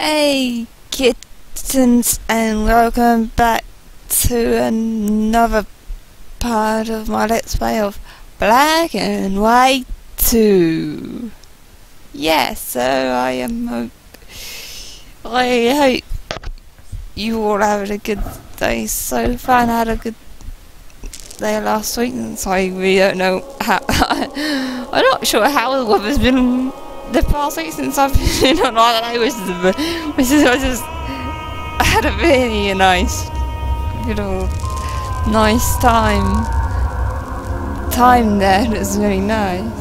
Hey, kittens, and welcome back to another part of my Let's Play of Black and White 2. Yeah, so I am. I hope you all having a good day so far and had a good day last week. And so I really don't know how. I'm not sure how the weather's been the past week since I've been on holiday, is I just had a really nice, little, nice time, time there. It was really nice.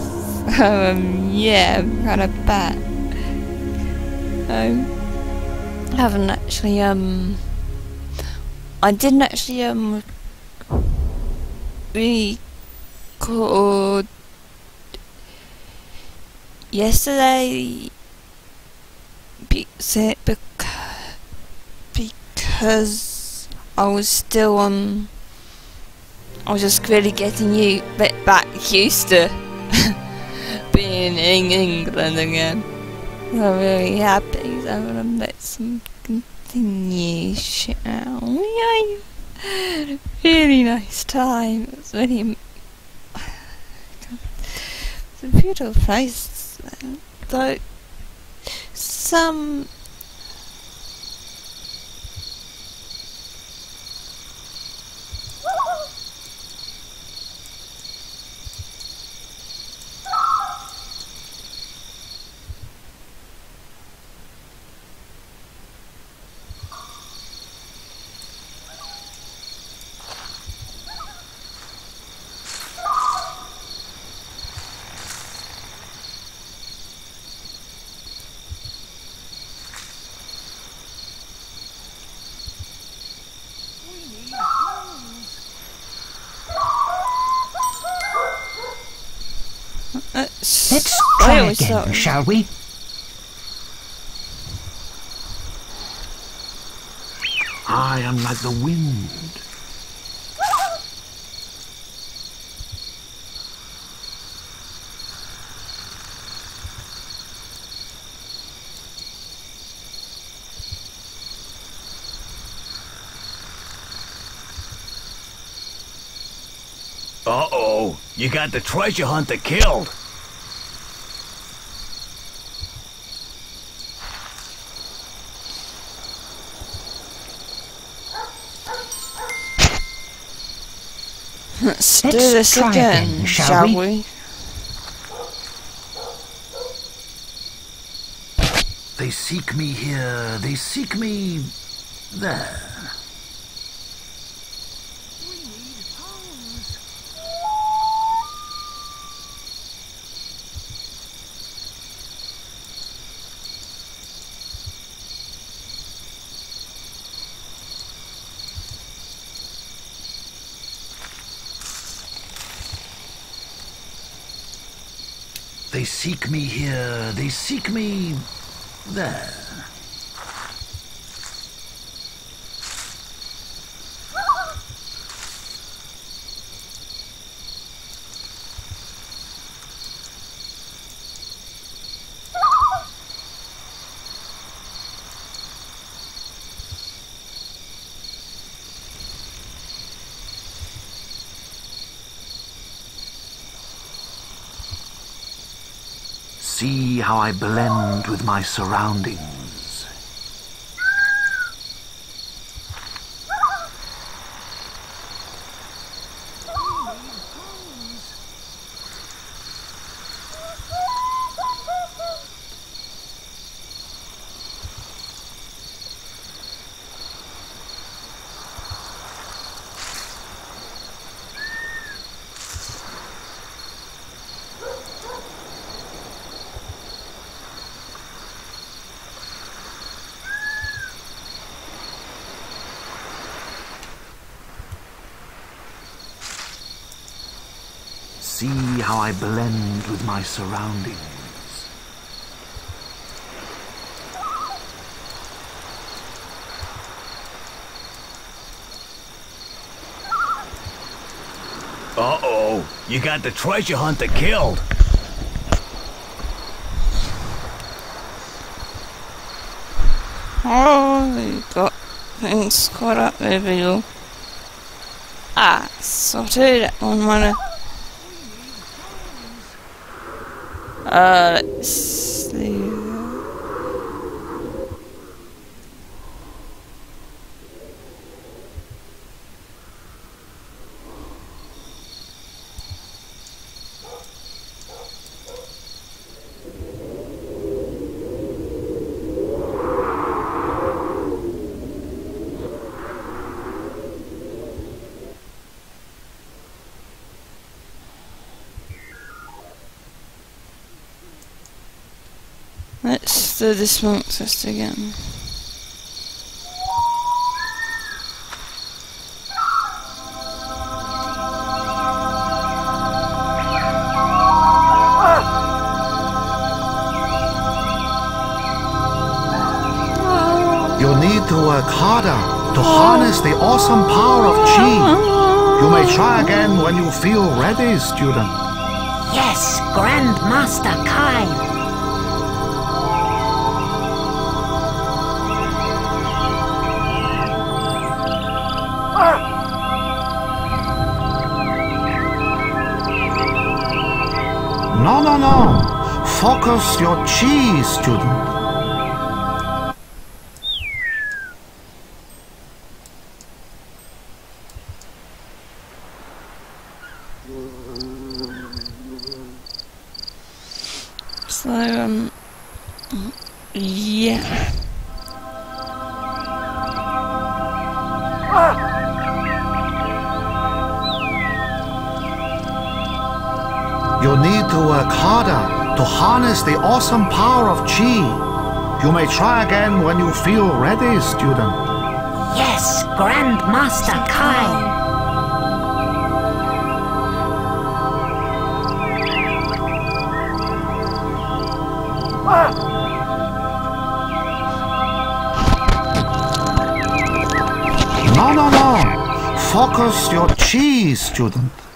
Um, yeah, I'm kind of back. Um, I haven't actually, um, I didn't actually, um, record yesterday be- because I was still on. I was just really getting you bit back used to being in England again. I'm really happy, so I'm gonna let some. Shall we? Really nice time. It was really. It's a beautiful place though some Let's try again, shall we? I am like the wind. Uh-oh, you got the treasure hunter killed. Let's, do Let's this try again, again, shall shall we? we? They seek me here, they seek me there. Seek me here, they seek me there. See how I blend with my surroundings. See how I blend with my surroundings. Uh-oh, you got the treasure hunter killed. Oh, you got things caught up over you. Ah, sorted that one wanna. Uh, let's see. Let's do this test again. You need to work harder to harness the awesome power of Chi. You may try again when you feel ready, student. Yes, Grandmaster Kai. No, no, no. Focus your Chi, student. Awesome power of Chi. You may try again when you feel ready, student. Yes, Grandmaster Kai. No, no, no. Focus your Chi, student.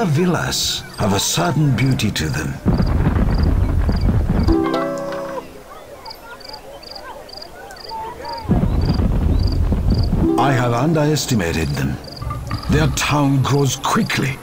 Mere villas have a certain beauty to them. I have underestimated them. Their town grows quickly.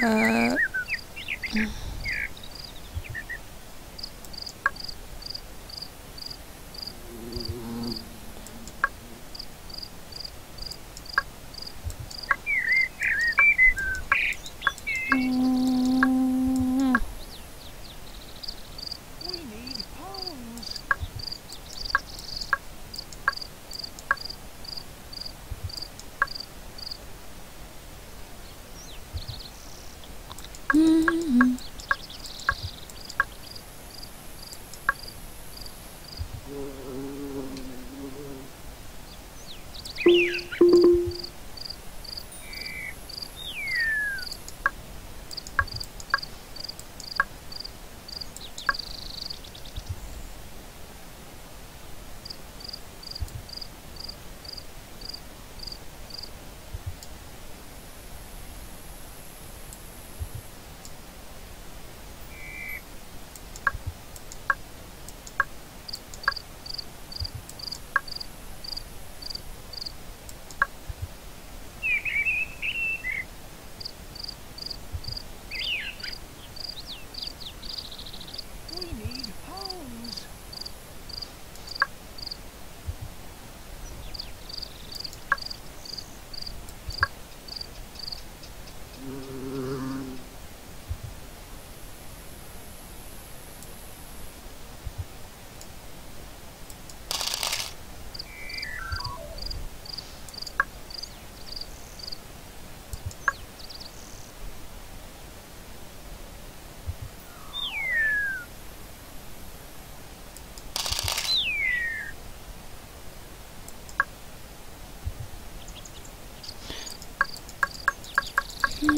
Uh,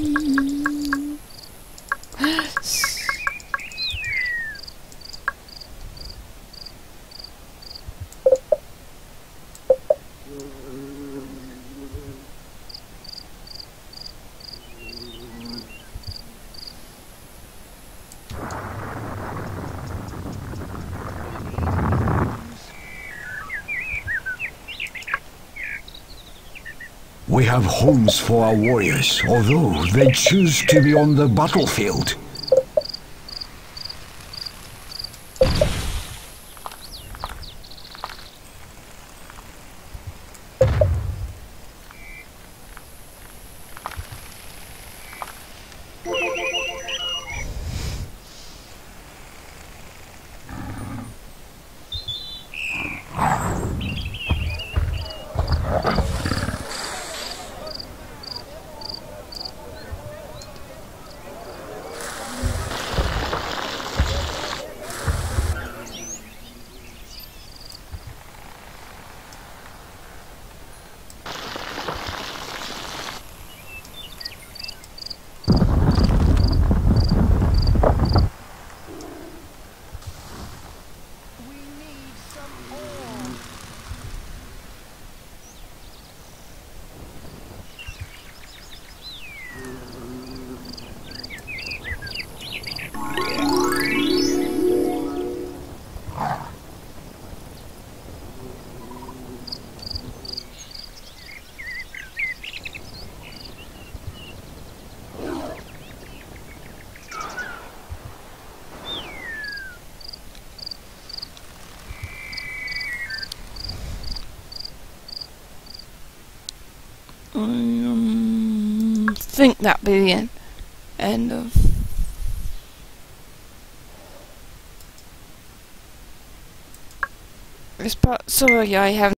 Bye. Have homes for our warriors, although they choose to be on the battlefield. Um, think that'd be the end, end of. This part. Sorry, I haven't.